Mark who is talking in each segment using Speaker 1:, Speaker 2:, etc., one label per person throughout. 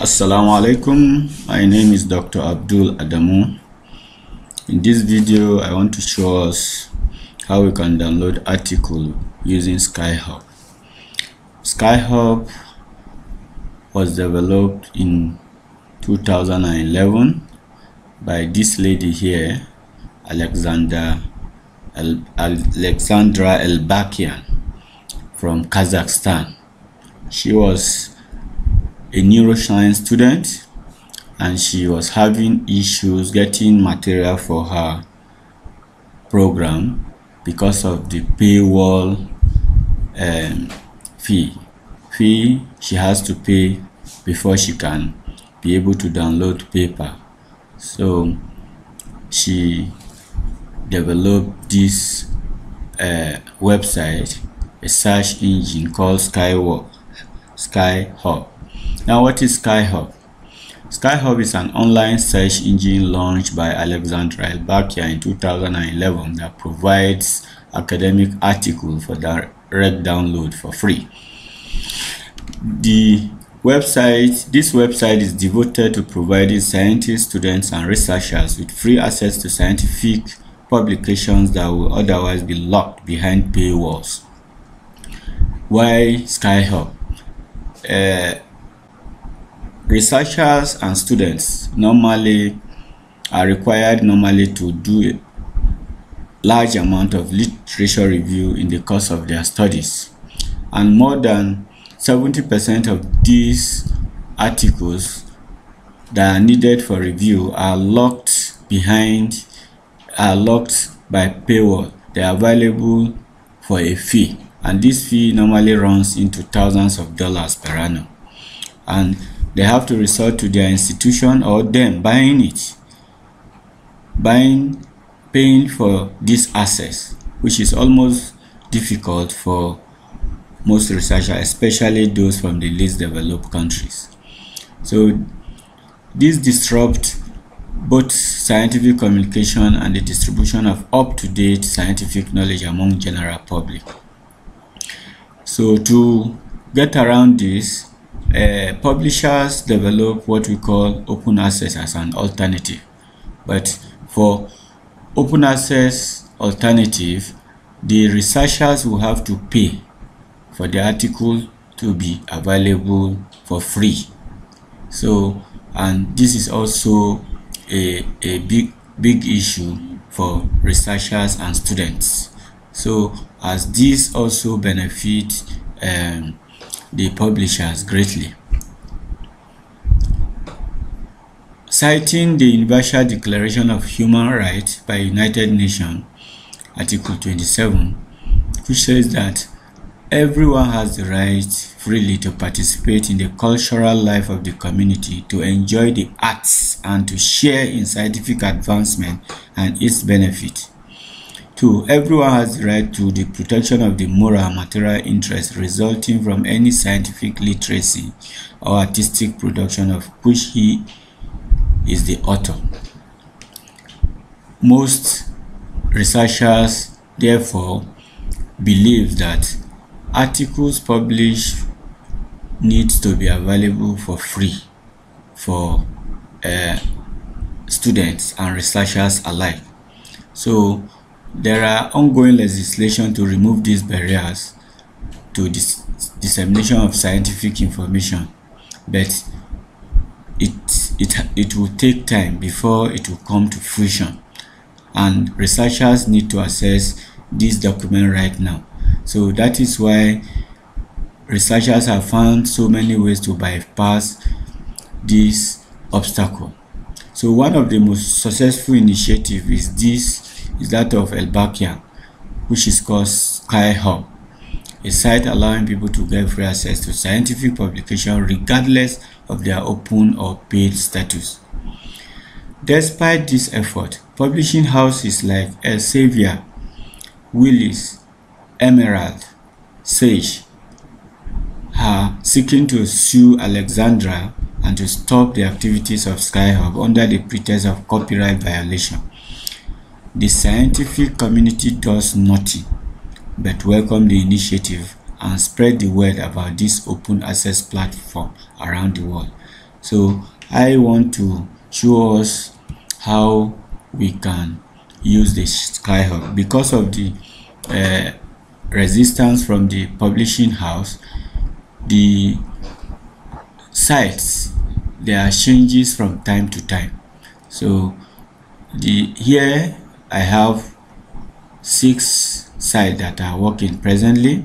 Speaker 1: Assalamu alaikum my name is Dr. Abdul Adamu. In this video I want to show us how we can download article using Sci-Hub. Sci-Hub was developed in 2011 by this lady here Alexander Alexandra Elbakyan from Kazakhstan. She was a neuroscience student and she was having issues getting material for her program because of the paywall um, fee. Fee she has to pay before she can be able to download paper. So she developed this uh, website a search engine called skywalk Sci-Hub now, what is Sci-Hub? Sci-Hub is an online search engine launched by Alexandra Elbakyan in 2011 that provides academic articles for direct download for free. The website, this website is devoted to providing scientists, students, and researchers with free access to scientific publications that will otherwise be locked behind paywalls. Why Sci-Hub? Uh, researchers and students normally are required normally to do a large amount of literature review in the course of their studies. And more than 70% of these articles that are needed for review are locked behind are locked by paywall. They are available for a fee. And this fee normally runs into thousands of dollars per annum. And they have to resort to their institution or them buying it buying paying for this access which is almost difficult for most researchers especially those from the least developed countries. So this disrupts both scientific communication and the distribution of up-to-date scientific knowledge among general public. So to get around this uh, publishers develop what we call open access as an alternative. But for open access alternative the researchers will have to pay for the article to be available for free. So and this is also a, a big big issue for researchers and students. So as this also benefits um, the publishers greatly. Citing the Universal Declaration of Human Rights by United Nations, Article 27, which says that everyone has the right freely to participate in the cultural life of the community, to enjoy the arts, and to share in scientific advancement and its benefit. Two, everyone has the right to the protection of the moral and material interests resulting from any scientific literacy or artistic production of which he is the author. Most researchers, therefore, believe that articles published need to be available for free for uh, students and researchers alike. So there are ongoing legislation to remove these barriers to dis dissemination of scientific information, but it, it, it will take time before it will come to fruition. And researchers need to access this document right now. So that is why researchers have found so many ways to bypass this obstacle. So one of the most successful initiatives is this is that of Elbakyan, which is called Sci-Hub, a site allowing people to get free access to scientific publication regardless of their open or paid status. Despite this effort, publishing houses like Elsevier, Willis, Emerald, Sage are seeking to sue Alexandra and to stop the activities of Sci-Hub under the pretext of copyright violation. The scientific community does nothing but welcome the initiative and spread the word about this open access platform around the world. so I want to show us how we can use the Sci-Hub because of the uh, resistance from the publishing house the sites there are changes from time to time so the here I have six sites that are working presently.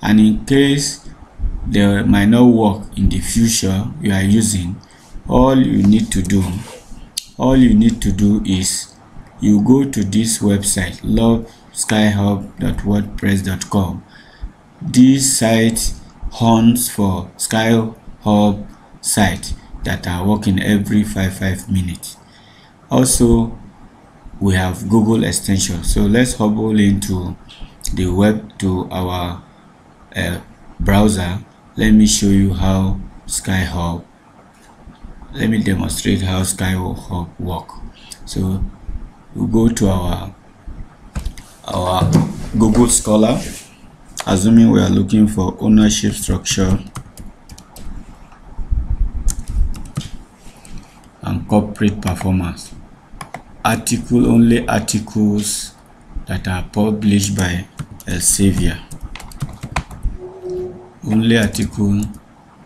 Speaker 1: And in case they might not work in the future you are using all you need to do all you need to do is you go to this website lovescihub.wordpress.com this site hunts for Sci-Hub site that are working every five five minutes. Also we have google extension. So let's hobble into the web to our uh, browser. Let me show you how Sci-Hub let me demonstrate how Sci-Hub work. So we go to our our google scholar. Assuming we are looking for ownership structure and corporate performance article only articles that are published by Elsevier only article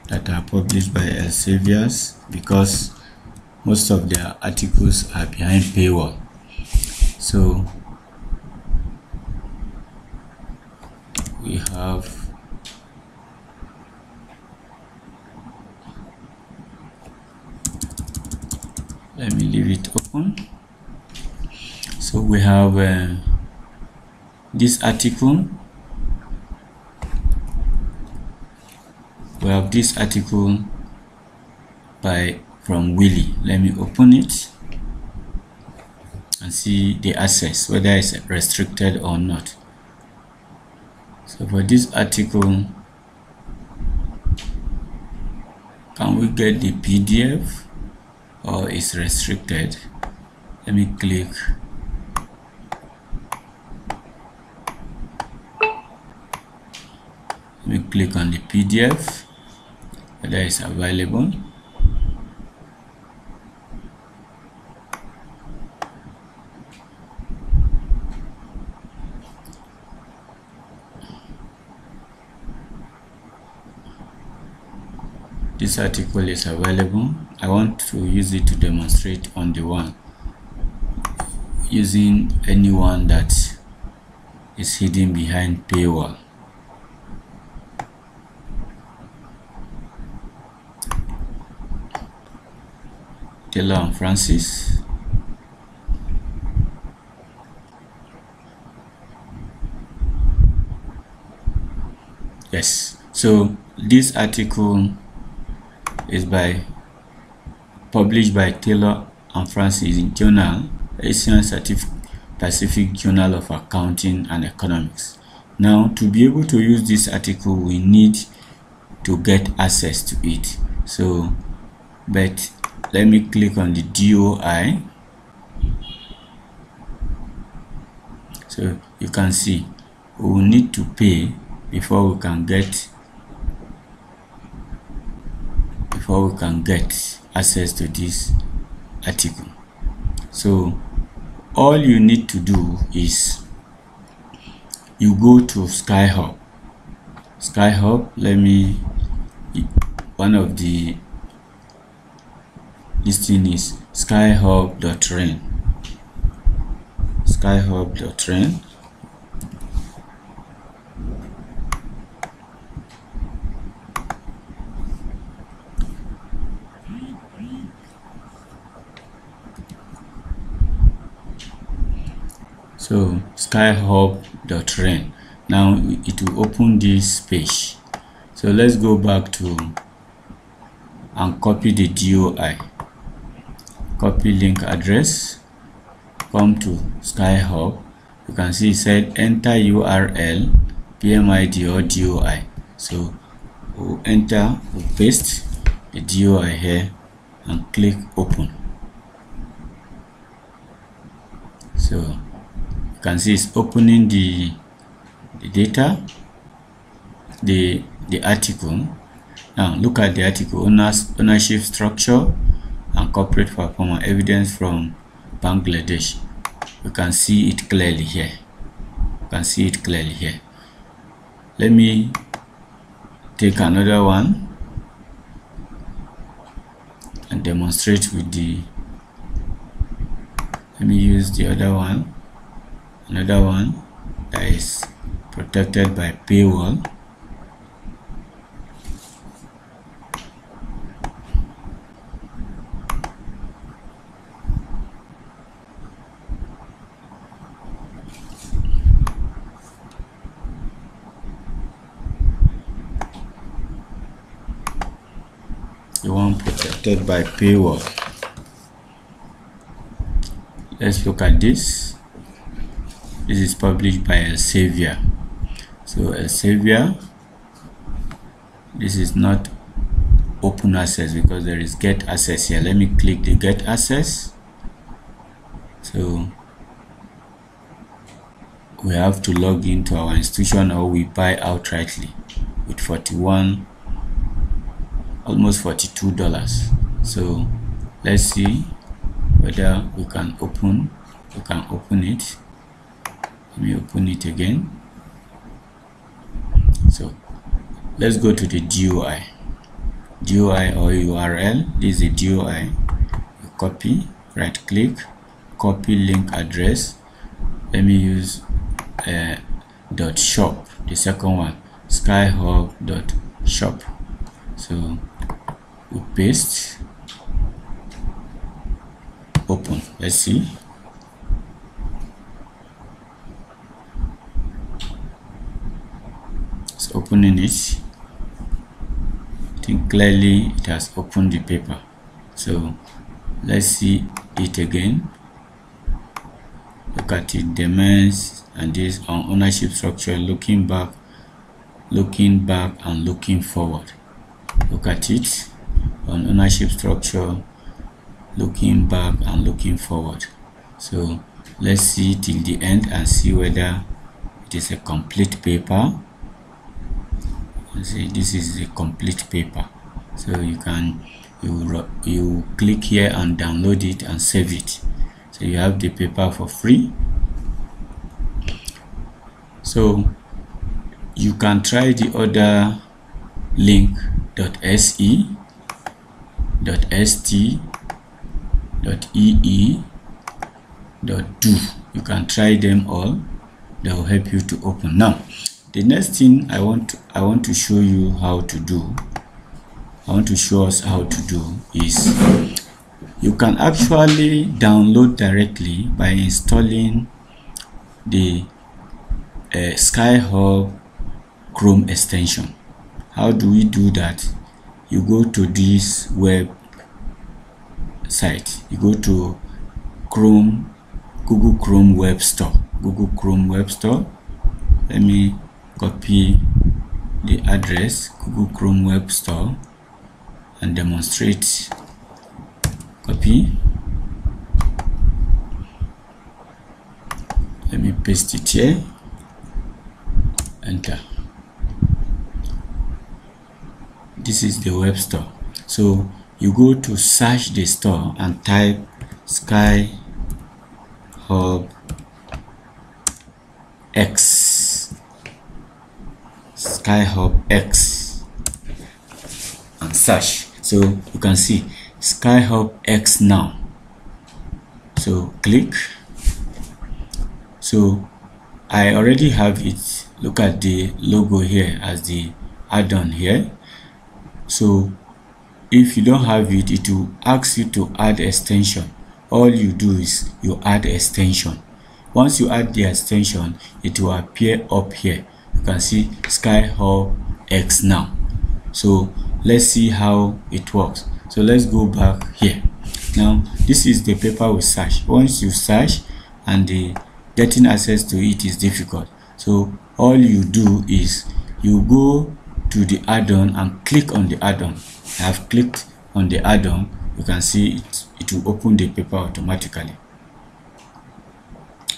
Speaker 1: that are published by Elseviers because most of their articles are behind paywall. So we have let me leave it open so we have uh, this article. We have this article by from Wiley let me open it and see the access whether it's restricted or not. So for this article can we get the PDF or is restricted? Let me click me click on the PDF whether it's available. This article is available. I want to use it to demonstrate on the one using anyone that is hidden behind paywall Taylor and Francis yes so this article is by published by Taylor and Francis in Journal, Asian Pacific Journal of Accounting and Economics. Now, to be able to use this article, we need to get access to it. So, but let me click on the DOI. So you can see we will need to pay before we can get before we can get access to this article so all you need to do is you go to Sci-Hub Sci-Hub let me one of the this thing is sci-hub.ren sci-hub.ren so sci-hub.ren now it will open this page. So let's go back to and copy the DOI copy link address come to Sci-Hub. You can see it said enter url pmid or doi so we'll enter we'll paste the doi here and click open. So you can see it's opening the the data the the article. Now look at the article owners ownership structure and corporate performance evidence from bangladesh. You can see it clearly here. You can see it clearly here. Let me take another one and demonstrate with the let me use the other one. Another one that is protected by paywall the protected by paywall let's look at this. This is published by Elsevier so Elsevier this is not open access because there is get access here. Let me click the get access. So we have to log into our institution or we buy outrightly with 41 almost 42 dollars. So let's see whether we can open we can open it. Let me open it again. So let's go to the DOI DOI or URL this is the DOI you copy right click copy link address. Let me use uh, dot shop the second one Sci-Hub dot shop. So we paste. Open. Let's see. It's opening it. I think clearly it has opened the paper. So let's see it again. Look at it demands and this on ownership structure looking back looking back and looking forward. Look at it on ownership structure looking back and looking forward. So let's see till the end and see whether it is a complete paper. See this is the complete paper. So you can you you click here and download it and save it. So you have the paper for free. So you can try the other link.se .st dot .ee dot .do you can try them all. They will help you to open. Now the next thing i want to, i want to show you how to do i want to show us how to do is you can actually download directly by installing the uh, Sci-Hub chrome extension. How do we do that you go to this web site. You go to chrome google chrome web store. Google chrome web store. Let me copy the address google chrome web store and demonstrate. Copy. Let me paste it here. Enter this is the web store. So you go to search the store and type sky hub x. Sci-Hub x. And search. So you can see Sci-Hub x now. So click. So i already have it. Look at the logo here as the add-on here so if you don't have it it will ask you to add extension. All you do is you add extension. Once you add the extension it will appear up here. You can see sky hub x now. So let's see how it works. So let's go back here. Now this is the paper we search. Once you search and the getting access to it is difficult. So all you do is you go to the add-on and click on the add-on. I have clicked on the add-on. You can see it it will open the paper automatically.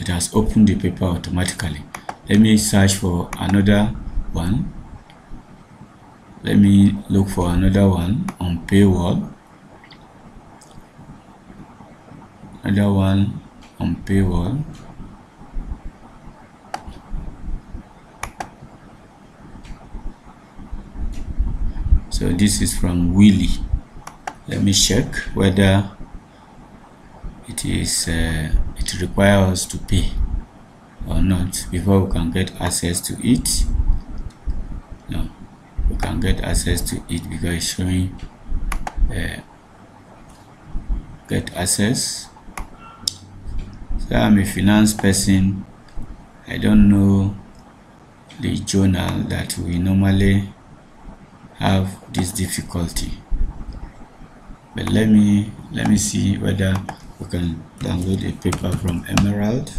Speaker 1: It has opened the paper automatically. Let me search for another one. Let me look for another one on paywall. Another one on paywall so this is from Willy let me check whether it is uh, it requires us to pay or not before we can get access to it. No we can get access to it because it's showing uh, get access. So i'm a finance person. I don't know the journal that we normally have this difficulty. But let me let me see whether we can download a paper from emerald.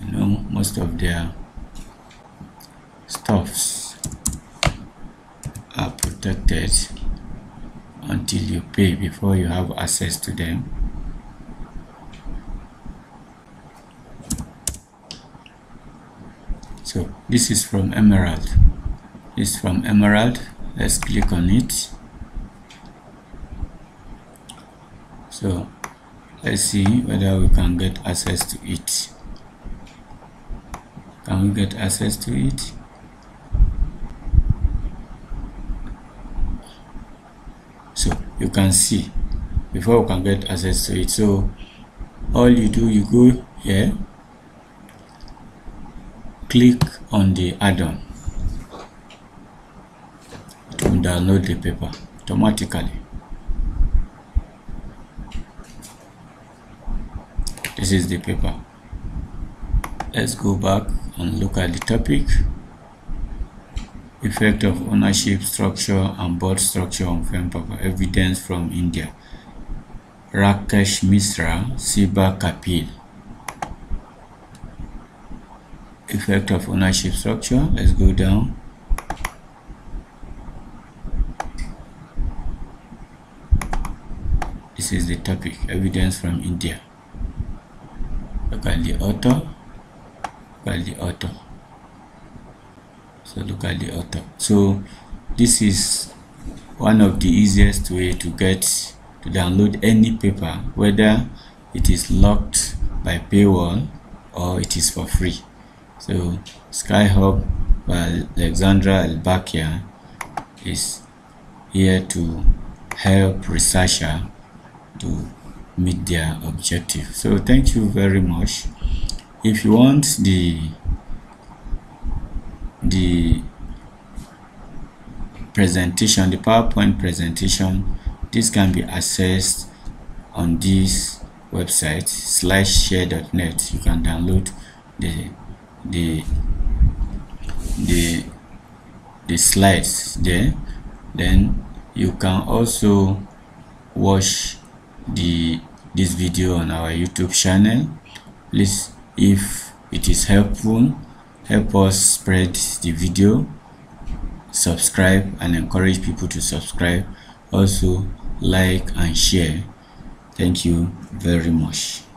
Speaker 1: You know most of their stuffs are protected until you pay before you have access to them. So this is from emerald. This is from emerald let's click on it. So let's see whether we can get access to it. Can we get access to it? So you can see before we can get access to it. So all you do you go here click on the add-on to download the paper automatically. This is the paper. Let's go back and look at the topic. Effect of ownership structure and board structure on firm paper. Evidence from india. Rakesh Mishra Sheeba Kapil. Effect of ownership structure. Let's go down this is the topic evidence from india. Look at the author. Look at the author. So look at the author. So this is one of the easiest way to get to download any paper whether it is locked by paywall or it is for free. So Sci-Hub by alexandra Elbakyan is here to help researcher to meet their objective. So thank you very much. If you want the the presentation the powerpoint presentation this can be accessed on this website slideshare.net you can download the the the the slides there. Then you can also watch the this video on our youtube channel. Please if it is helpful help us spread the video. Subscribe and encourage people to subscribe. Also like and share. Thank you very much